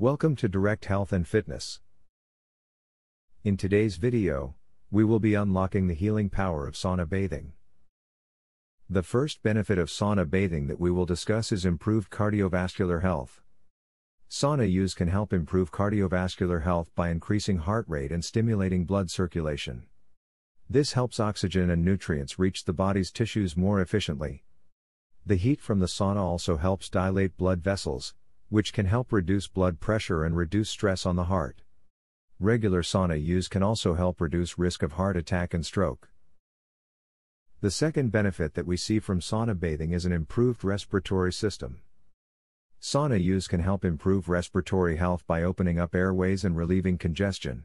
Welcome to Direct Health and Fitness. In today's video, we will be unlocking the healing power of sauna bathing. The first benefit of sauna bathing that we will discuss is improved cardiovascular health. Sauna use can help improve cardiovascular health by increasing heart rate and stimulating blood circulation. This helps oxygen and nutrients reach the body's tissues more efficiently. The heat from the sauna also helps dilate blood vessels, which can help reduce blood pressure and reduce stress on the heart. Regular sauna use can also help reduce risk of heart attack and stroke. The second benefit that we see from sauna bathing is an improved respiratory system. Sauna use can help improve respiratory health by opening up airways and relieving congestion.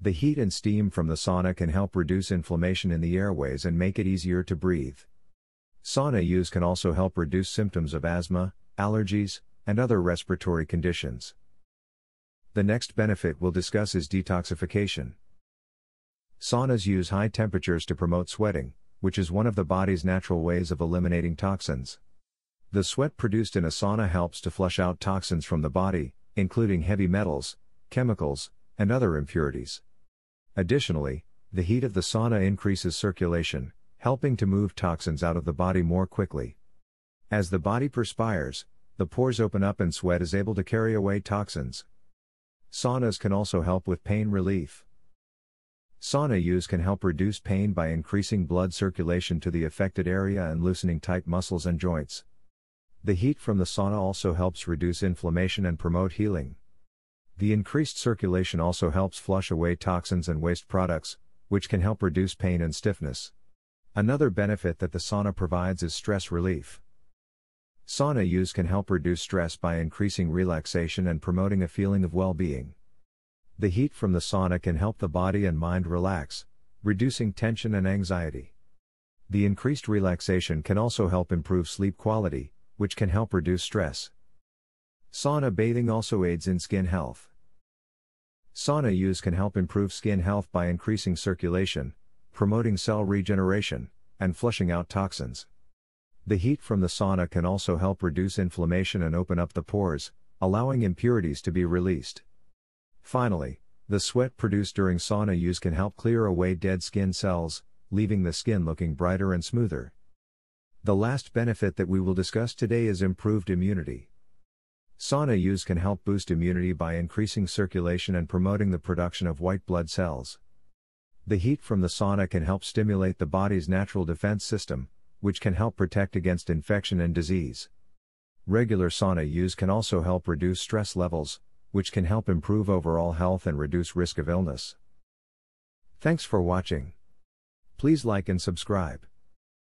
The heat and steam from the sauna can help reduce inflammation in the airways and make it easier to breathe. Sauna use can also help reduce symptoms of asthma, allergies, and other respiratory conditions. The next benefit we'll discuss is detoxification. Saunas use high temperatures to promote sweating, which is one of the body's natural ways of eliminating toxins. The sweat produced in a sauna helps to flush out toxins from the body, including heavy metals, chemicals, and other impurities. Additionally, the heat of the sauna increases circulation, helping to move toxins out of the body more quickly. As the body perspires, the pores open up and sweat is able to carry away toxins. Saunas can also help with pain relief. Sauna use can help reduce pain by increasing blood circulation to the affected area and loosening tight muscles and joints. The heat from the sauna also helps reduce inflammation and promote healing. The increased circulation also helps flush away toxins and waste products, which can help reduce pain and stiffness. Another benefit that the sauna provides is stress relief. Sauna use can help reduce stress by increasing relaxation and promoting a feeling of well being. The heat from the sauna can help the body and mind relax, reducing tension and anxiety. The increased relaxation can also help improve sleep quality, which can help reduce stress. Sauna bathing also aids in skin health. Sauna use can help improve skin health by increasing circulation, promoting cell regeneration, and flushing out toxins. The heat from the sauna can also help reduce inflammation and open up the pores, allowing impurities to be released. Finally, the sweat produced during sauna use can help clear away dead skin cells, leaving the skin looking brighter and smoother. The last benefit that we will discuss today is improved immunity. Sauna use can help boost immunity by increasing circulation and promoting the production of white blood cells. The heat from the sauna can help stimulate the body's natural defense system, which can help protect against infection and disease. Regular sauna use can also help reduce stress levels, which can help improve overall health and reduce risk of illness. Thanks for watching. Please like and subscribe.